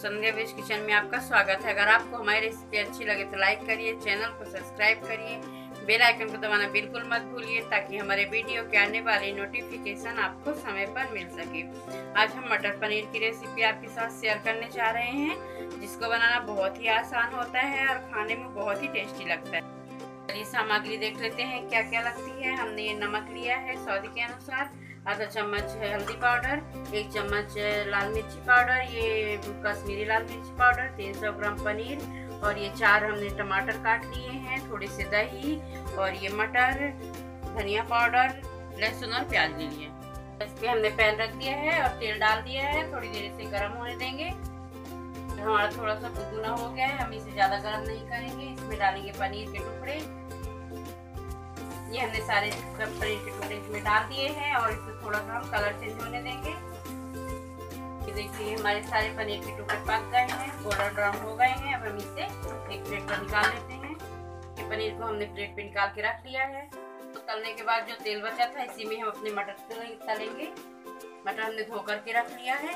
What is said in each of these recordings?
संध्या veg kitchen में आपका स्वागत है। अगर आपको हमारी रेसिपी अच्छी लगे तो लाइक करिए चैनल को सब्सक्राइब करिए बेल आइकन को दबाना बिल्कुल मत भूलिए, ताकि हमारे वीडियो के आने वाली नोटिफिकेशन आपको समय पर मिल सके। आज हम मटर पनीर की रेसिपी आपके साथ शेयर करने जा रहे हैं, जिसको बनाना बहुत ही आसान होता है और खाने में बहुत ही टेस्टी लगता है। सामग्री देख लेते हैं क्या क्या लगती है। हमने ये नमक लिया है सौदी के अनुसार। आधा चम्मच हल्दी पाउडर, एक चम्मच लाल मिर्ची पाउडर, ये कश्मीरी लाल मिर्ची पाउडर 300 ग्राम पनीर और ये चार हमने टमाटर काट लिए हैं, थोड़े से दही और ये मटर, धनिया पाउडर, लहसुन और प्याज ले लिए। इस पर हमने पैन रख दिया है और तेल डाल दिया है, थोड़ी देर इसे गर्म होने देंगे। हमारा थोड़ा सा गुदगुना हो गया है, हम इसे ज़्यादा गर्म नहीं करेंगे, इसमें डालेंगे पनीर के टुकड़े। ये हमने सारे सब पनीर के टुकड़े इसमें डाल दिए हैं और इसे थोड़ा सा हम कलर चेंज होने देंगे। ये देखिए, हमारे सारे पनीर के टुकड़े पक गए हैं गोल्डन ब्राउन हो गए हैं। अब हम इसे एक प्लेट पर निकाल लेते हैं। ये पनीर को हमने प्लेट पे निकाल के रख लिया है। तो तलने के बाद जो तेल बचा था, इसी में हम अपने मटर तलेंगे। मटर हमने धो करके रख लिया है।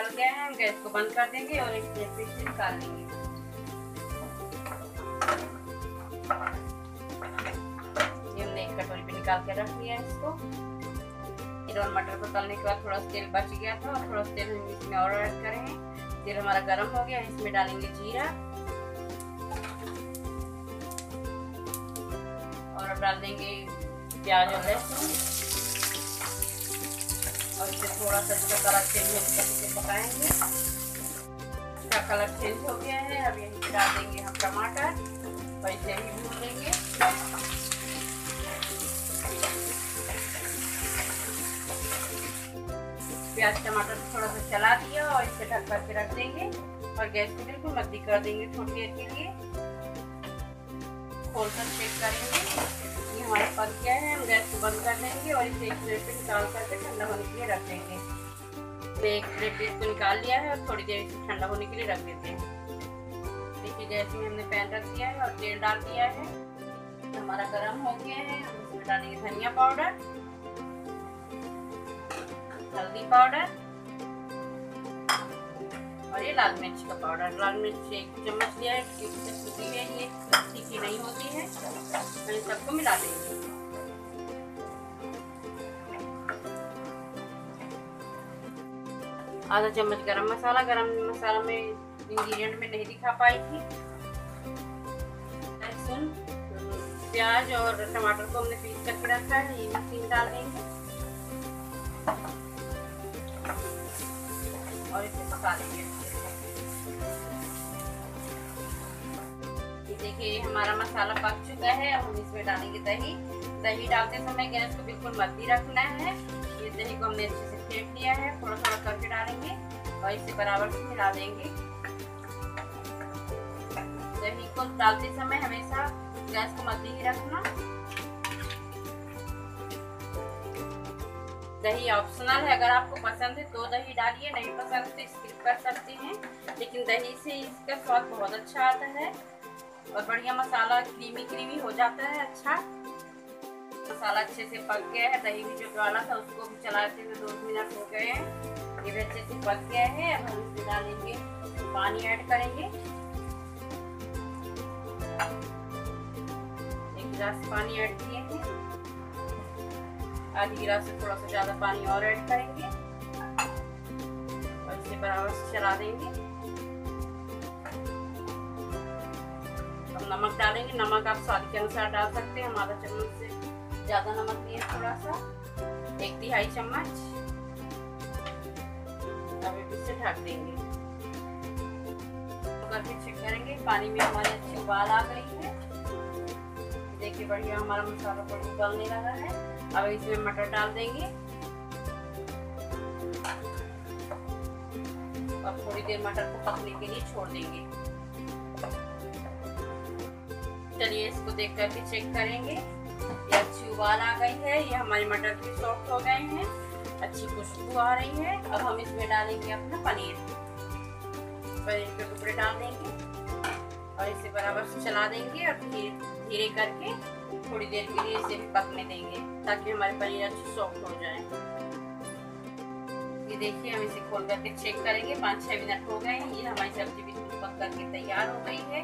तल गए हैं, हम गैस को बंद कर देंगे और एक प्लेट पे से निकाल लेंगे। ये हमने एक कटोरी पे निकाल के रख लिया इसको। और मटर को तलने के बाद थोड़ा सा तेल बच गया था और थोड़ा सा तेल हम इसमें और ऐड करेंगे। तेल हमारा गर्म हो गया, इसमें डालेंगे जीरा। और डाल देंगे प्याज और लहसुन। और इसे थोड़ा सा इसका कलर चेंज होने तक इसे पकाएँगे। इसका कलर चेंज हो गया है। अब यहीं डाल देंगे हम टमाटर और इसे भी भून लेंगे। प्याज, टमाटर थोड़ा सा चला दिया और इसे ढक करके रख देंगे। और गैस को बिल्कुल मद्दी कर देंगे थोड़ी देर के लिए। खोल कर चेक करेंगे। ये हमारा पक गया है, हम गैस को बंद कर देंगे और इसे एक प्लेट पे निकाल करके ठंडा होने के लिए रख देंगे। एक प्लेट पे इसको निकाल लिया है और थोड़ी देर इसे ठंडा होने के लिए रख देते हैं। देखिए, गैस में हमने पैन रख दिया है और तेल डाल दिया है। हमारा गर्म हो गया है। हम डालेंगे धनिया पाउडर, हल्दी पाउडर और ये लाल मिर्च का पाउडर। लाल मिर्च एक चम्मच लिया है क्योंकि सूखी है ये। सबको मिला देंगे। आधा चम्मच गरम मसाला गरम मसाला में इंग्रेडिएंट में नहीं दिखा पाई थी। लहसुन, प्याज और टमाटर को हमने पीस करके रखा है, ये मिक्सी में डाल देंगे। और इसे पका लेंगे। देखिए हमारा मसाला पक चुका है अब हम इसमें डालेंगे दही। दही डालते समय गैस को बिल्कुल मद्दी रखना है। ये दही को हमने अच्छे से फेंट लिया है थोड़ा थोड़ा करके डालेंगे और इसे बराबर से मिला देंगे। दही को डालते समय हमेशा गैस को मद्दी ही रखना। दही ऑप्शनल है, अगर आपको पसंद है तो दही डालिए, नहीं पसंद तो स्किप कर सकते हैं। लेकिन दही से इसका स्वाद बहुत अच्छा आता है। और बढ़िया मसाला क्रीमी क्रीमी हो जाता है अच्छा। मसाला अच्छे से पक गया है, दही भी जो डाला था उसको भी चलाते हुए दो मिनट हो गए हैं। ये भी अच्छे से पक गया है, अब हम इसमें डालेंगे, पानी ऐड करेंगे। एक गिलास पानी ऐड किए हैं। आधी गिलास से थोड़ा सा ज़्यादा पानी और ऐड करेंगे। और इसे बराबर से चला देंगे। नमक डालेंगे। नमक आप स्वाद के अनुसार डाल सकते हैं। हम आधा चम्मच से ज़्यादा नमक दिए थोड़ा सा। एक तिहाई चम्मच। ढक देंगे। करके चेक करेंगे। पानी में हमारी अच्छी उबाल आ गई है। देखिए बढ़िया हमारा मसाला पर उबलने लगा है। अब इसमें मटर डाल देंगे। और थोड़ी देर मटर को पकने के लिए छोड़ देंगे। चलिए इसको देख करके चेक करेंगे। ये अच्छी उबाल आ गई है, ये हमारे मटर भी सॉफ्ट हो गए हैं, अच्छी खुशबू आ रही है। अब हम इसमें डालेंगे अपना पनीर। पनीर के टुकड़े डाल देंगे और इसे बराबर से चला देंगे और फिर धीरे करके थोड़ी देर के लिए इसे पकने देंगे ताकि हमारे पनीर अच्छे सॉफ्ट हो जाए। ये देखिए, हम इसे खोल करके चेक करेंगे। पाँच छह मिनट हो गए हैं, ये हमारी सब्ज़ी बिल्कुल पक करके तैयार हो गई है।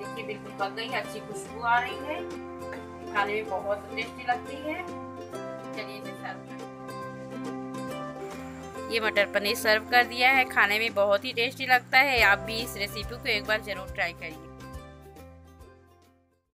देखिए, बिल्कुल पक गई है, अच्छी खुशबू आ रही है। खाने में बहुत टेस्टी लगती है। चलिए ये मटर पनीर सर्व कर दिया है। खाने में बहुत ही टेस्टी लगता है। आप भी इस रेसिपी को एक बार ज़रूर ट्राई करिए।